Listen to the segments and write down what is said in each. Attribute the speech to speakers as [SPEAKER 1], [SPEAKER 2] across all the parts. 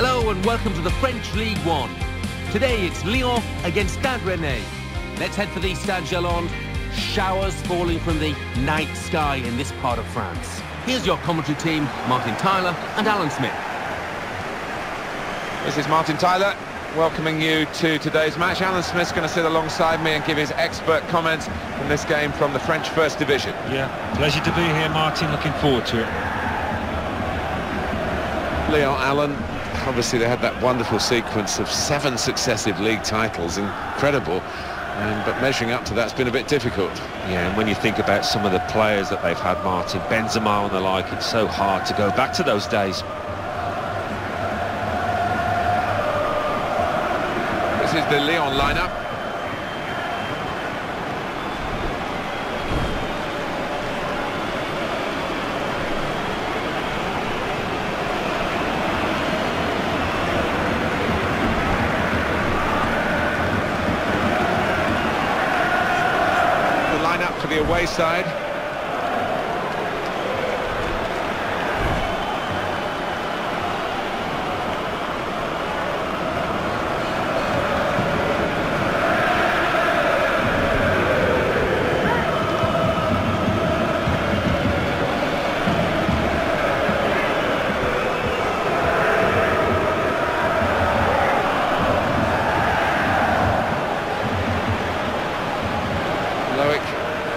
[SPEAKER 1] Hello and welcome to the French League One. Today it's Lyon against Stade Rennais. Let's head for the Stade Gerland. Showers falling from the night sky in this part of France. Here's your commentary team, Martin Tyler and Alan Smith.
[SPEAKER 2] This is Martin Tyler welcoming you to today's match. Alan Smith's going to sit alongside me and give his expert comments from this game from the French First Division.
[SPEAKER 3] Yeah, pleasure to be here, Martin. Looking forward to it.
[SPEAKER 2] Lyon Alan, obviously they had that wonderful sequence of seven successive league titles, incredible. Um, but measuring up to that's been a bit difficult.
[SPEAKER 3] Yeah, and when you think about some of the players that they've had, Martin, Benzema and the like, it's so hard to go back to those days.
[SPEAKER 2] This is the Lyon lineup. The away side.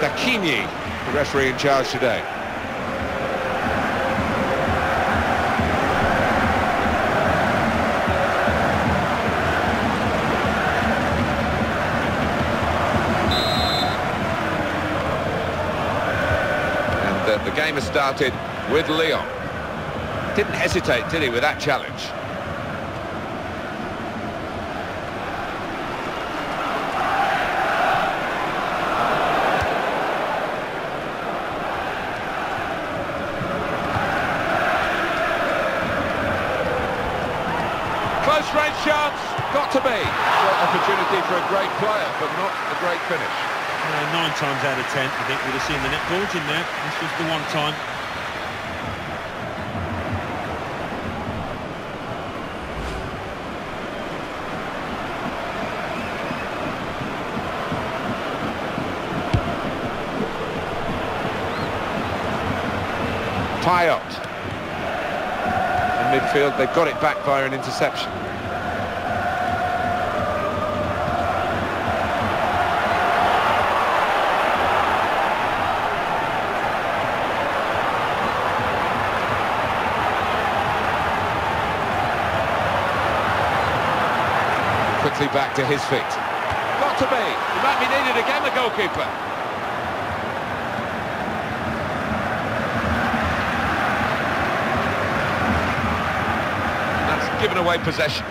[SPEAKER 2] Dakini, the referee in charge today. And uh, the game has started with Lyon. Didn't hesitate, did he, with that challenge? Close range chance, got to be. Well, opportunity for a great player, but not a great finish.
[SPEAKER 3] Uh, nine times out of ten, I think we'd have seen the net bulge in there. This was the one time.
[SPEAKER 2] Tie In midfield, they've got it back via an interception. Quickly back to his feet. Got to be. He might be needed again, the goalkeeper. That's given away possession.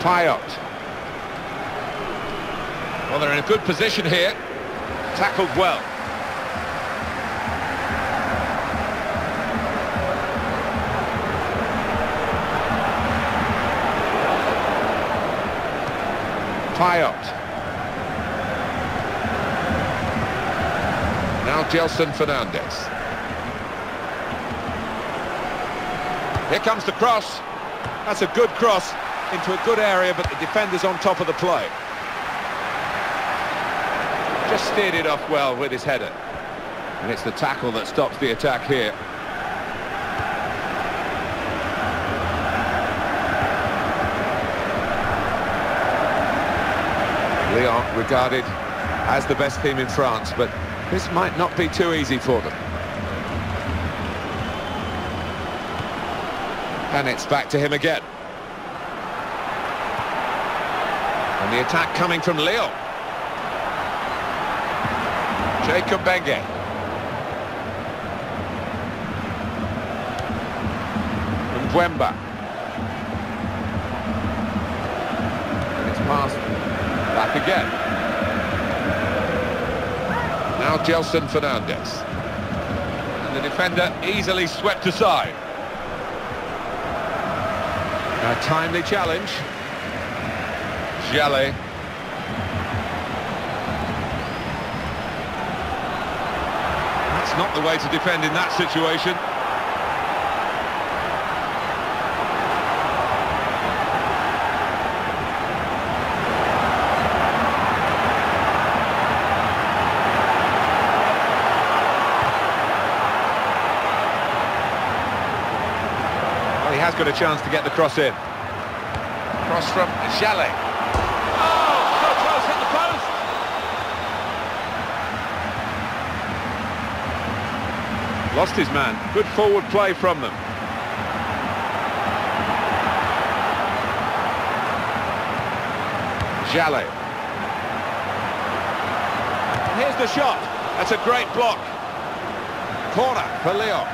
[SPEAKER 2] Payot. Well, they're in a good position here. Tackled well. Payot. Now Gelson Fernandes. Here comes the cross. That's a good cross into a good area, but the defender's on top of the play. Just steered it off well with his header. And it's the tackle that stops the attack here. Lyon regarded as the best team in France, but this might not be too easy for them. And it's back to him again. And the attack coming from Lyon. Jacob Benge. And Wemba. And it's passed back again. Now Gelson Fernandes. And the defender easily swept aside. A timely challenge. Jallet. That's not the way to defend in that situation. Has got a chance to get the cross in. Cross from Jallet. Oh, so close, hit the post! Lost his man. Good forward play from them. Jallet. Here's the shot. That's a great block. Corner for Lyon.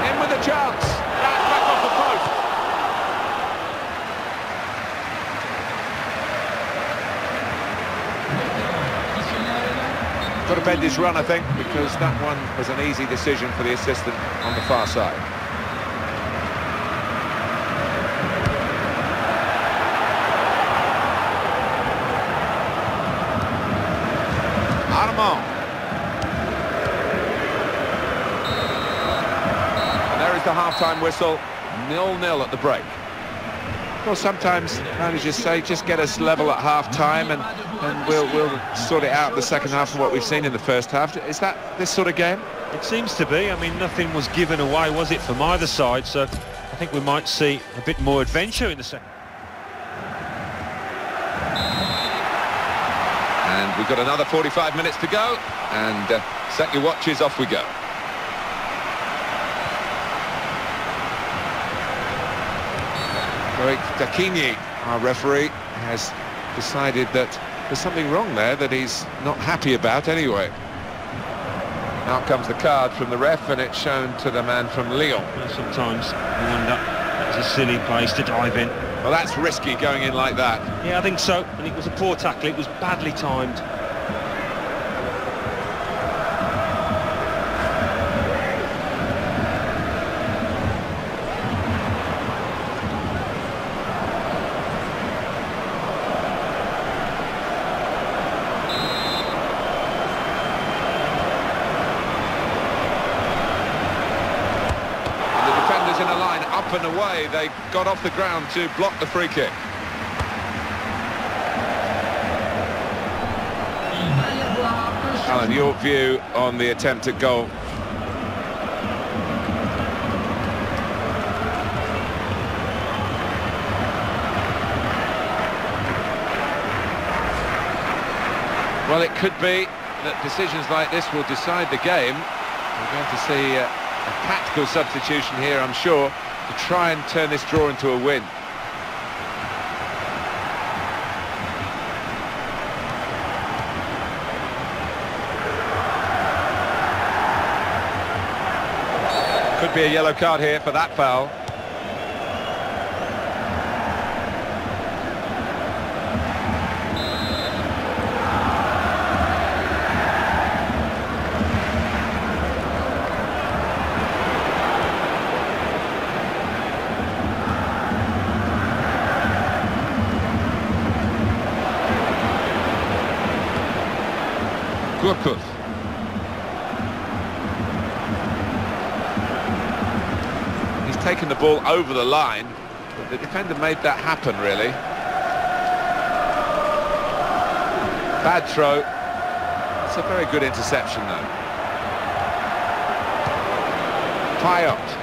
[SPEAKER 2] In with a chance. That's back off the post. Got to bend his run, I think, because that one was an easy decision for the assistant on the far side. Armand. And there is the half-time whistle, nil-nil at the break. Well, sometimes managers say just get us level at half-time and, and we'll, we'll sort it out in the second half of what we've seen in the first half. Is that this sort of game?
[SPEAKER 3] It seems to be. I mean, nothing was given away, was it, from either side? So I think we might see a bit more adventure in the second.
[SPEAKER 2] And we've got another 45 minutes to go. And uh, set your watches, off we go. Loic Dakini, our referee, has decided that there's something wrong there that he's not happy about anyway. Out comes the card from the ref and it's shown to the man from Lyon.
[SPEAKER 3] Sometimes you wonder, that's a silly place to dive in.
[SPEAKER 2] Well, that's risky going in like that.
[SPEAKER 3] Yeah, I think so. And it was a poor tackle. It was badly timed.
[SPEAKER 2] And the defenders in a line up and away. They got off the ground to block the free kick. Alan, your view on the attempt at goal? Well, it could be that decisions like this will decide the game. We're going to see uh, a tactical substitution here, I'm sure, to try and turn this draw into a win. Could be a yellow card here for that foul. He's taken the ball over the line, but the defender made that happen, really. Bad throw. It's a very good interception, though. Payot.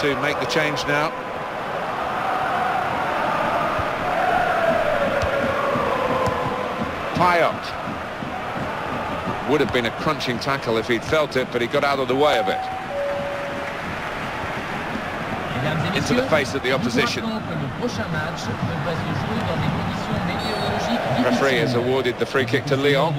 [SPEAKER 2] To make the change now. Payot. Would have been a crunching tackle if he'd felt it, but he got out of the way of it. Into the face of the opposition. Referee has awarded the free kick to Lyon.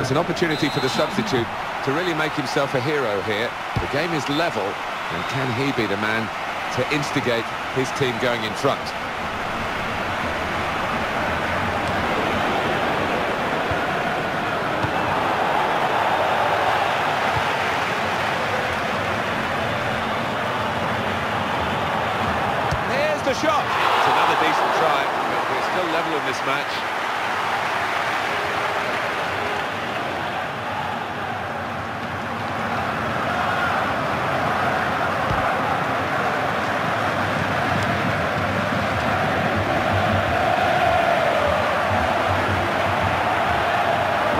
[SPEAKER 2] It's an opportunity for the substitute to really make himself a hero here. The game is level, and can he be the man to instigate his team going in front? Here's the shot. It's another decent try, but we're still level in this match.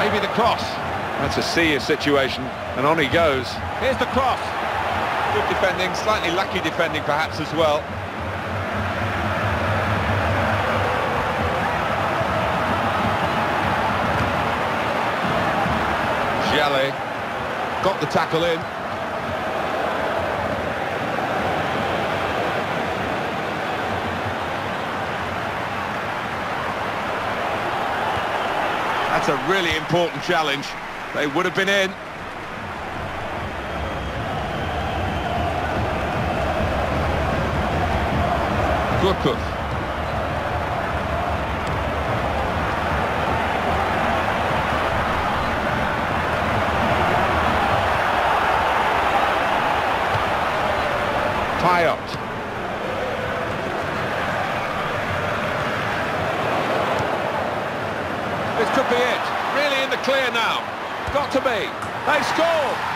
[SPEAKER 2] Maybe the cross. That's a serious situation, and on he goes. Here's the cross. Good defending, slightly lucky defending perhaps as well. Jallet got the tackle in. That's a really important challenge. They would have been in. Gourcuff. Payot. This could be it. Really in the clear now. Got to be. They score.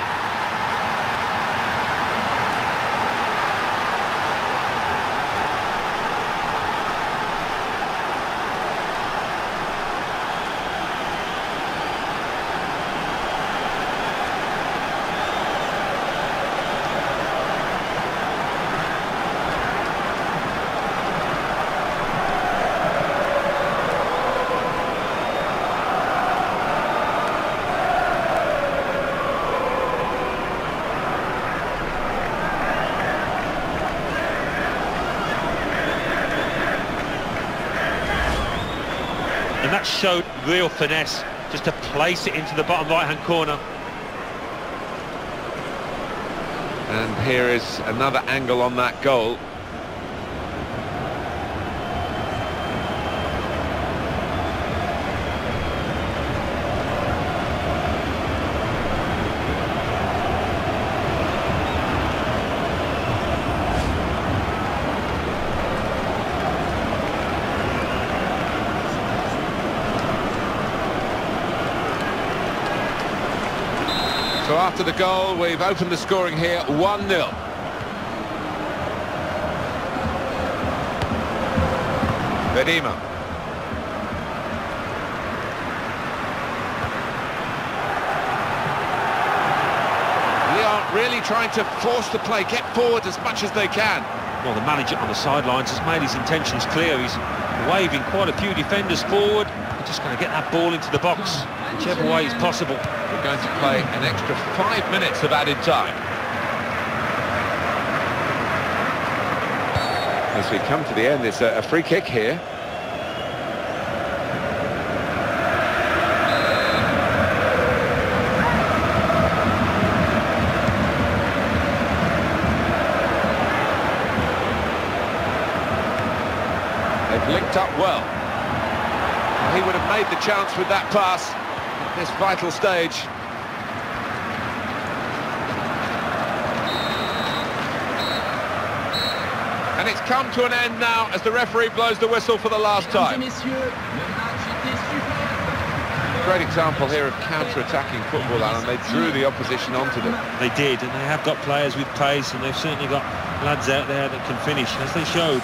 [SPEAKER 3] Showed real finesse, just to place it into the bottom right-hand corner.
[SPEAKER 2] And here is another angle on that goal. So after the goal, we've opened the scoring here 1-0. Bedimo. Lyon really trying to force the play, get forward as much as they can.
[SPEAKER 3] Well, the manager on the sidelines has made his intentions clear. He's waving quite a few defenders forward. Just going to get that ball into the box, whichever way is possible.
[SPEAKER 2] We're going to play an extra five minutes of added time. As we come to the end, it's a, a free kick here. They've linked up well. He would have made the chance with that pass at this vital stage. And it's come to an end now as the referee blows the whistle for the last time. Great example here of counter-attacking football, Alan. They drew the opposition onto them.
[SPEAKER 3] They did, and they have got players with pace, and they've certainly got lads out there that can finish, as they showed.